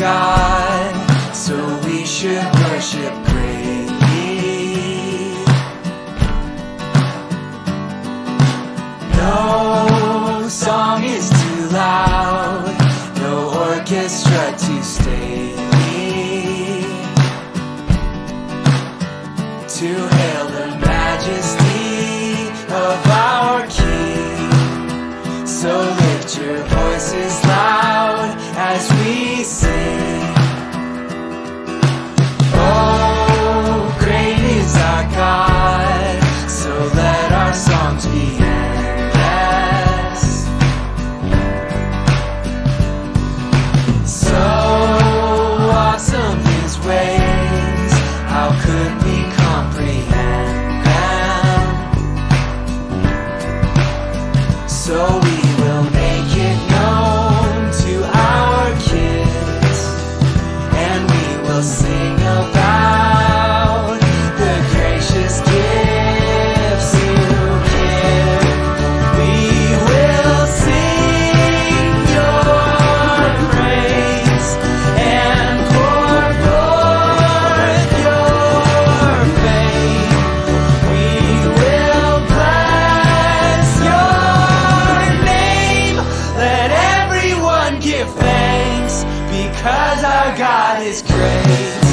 God, so we should worship greatly. No song is too loud, no orchestra too stately. To hail the majesty. could we comprehend? So we because our God is great.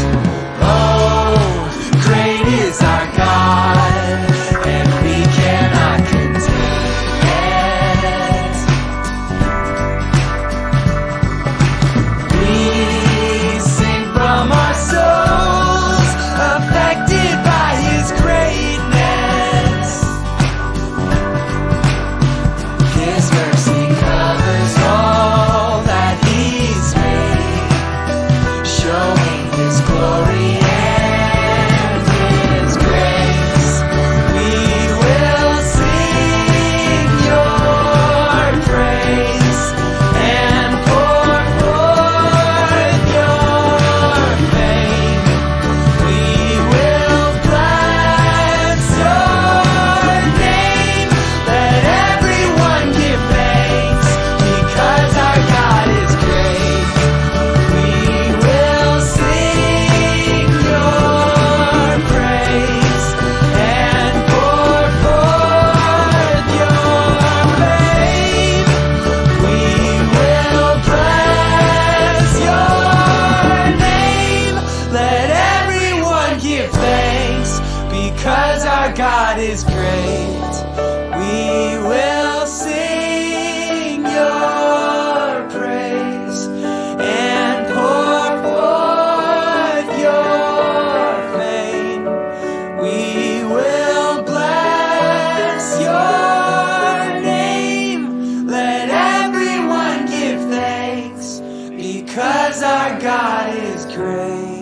great. We will sing your praise and pour forth your fame. We will bless your name. Let everyone give thanks because our God is great.